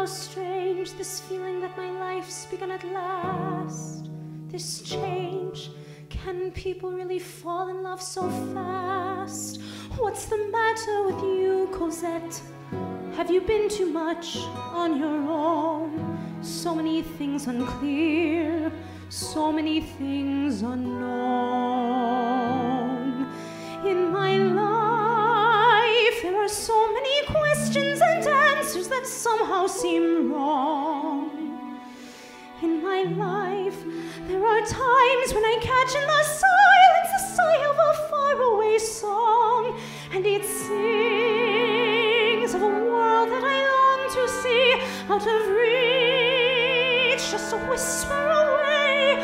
How strange this feeling that my life's begun at last. This change. Can people really fall in love so fast? What's the matter with you, Cosette? Have you been too much on your own? So many things unclear, so many things unknown. In my life, so many questions and answers that somehow seem wrong. In my life, there are times when I catch in the silence the sigh of a faraway song, and it sings of a world that I long to see out of reach, just a whisper away,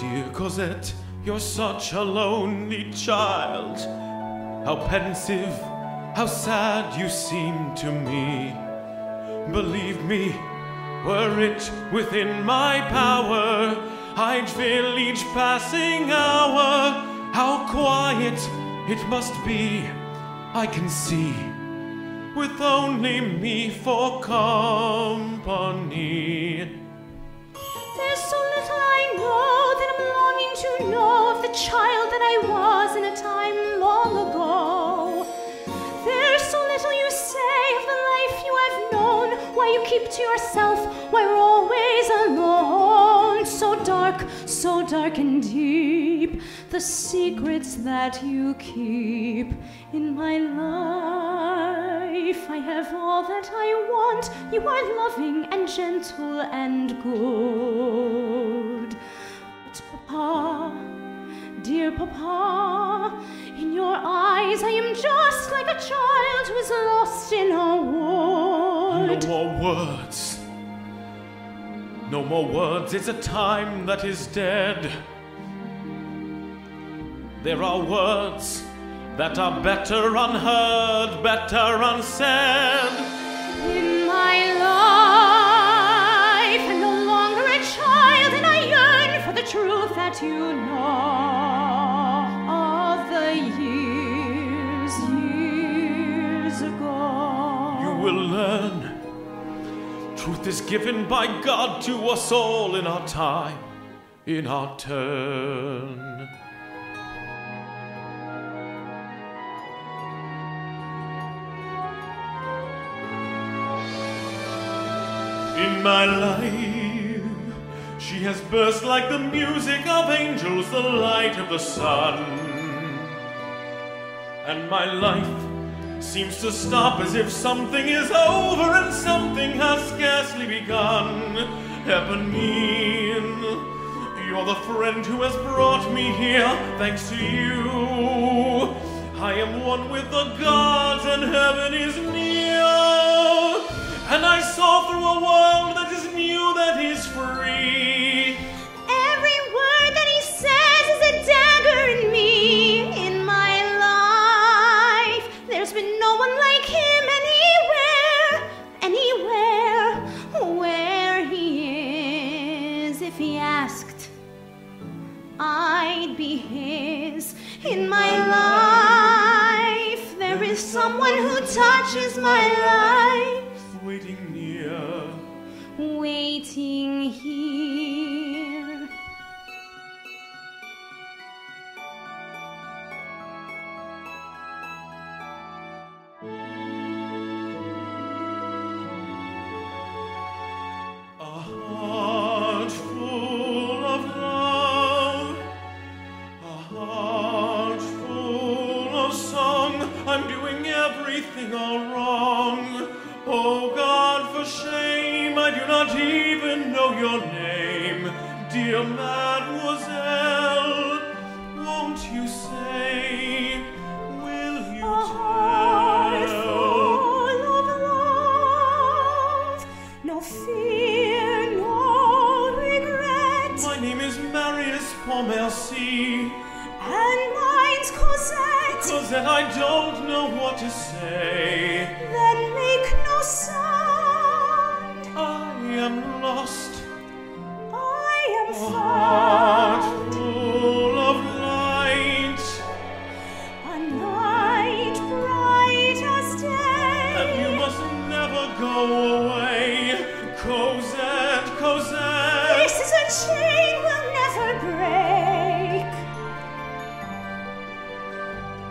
Dear Cosette, you're such a lonely child. How pensive, how sad you seem to me. Believe me, were it within my power, I'd fill each passing hour. How quiet it must be, I can see, with only me for company. There's so little to yourself, we're always alone. So dark, so dark and deep, the secrets that you keep in my life. I have all that I want. You are loving and gentle and good. But Papa, dear Papa, in your eyes I am just like a child who is lost in a No more words. No more words. It's a time that is dead. There are words that are better unheard, better unsaid. In my life, I'm no longer a child, and I yearn for the truth that you know of the years, years ago. You will learn. Truth is given by God to us all in our time, in our turn. In my life, she has burst like the music of angels, the light of the sun. And my life seems to stop as if something is over and something has scarcely begun. Eponine, you're the friend who has brought me here, thanks to you. I am one with the gods and heaven is near. Someone who touches my life. Waiting near. waiting here. your name, dear mademoiselle? Won't you say, will you oh, tell? full of love, no fear, no regret. My name is Marius Pontmercy. And mine's Cosette. Cosette, I don't know what to say.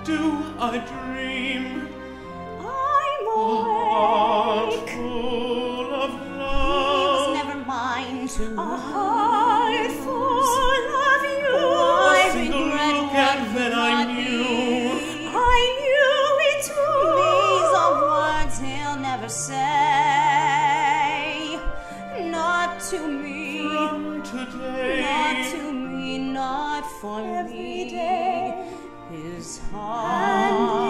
Do I dream? I'm Heart awake. full of love. never mine to a heart full of you. A single look and then I knew. I knew it too. These are words he'll never say. Not to me. From Not to me, not for me. His heart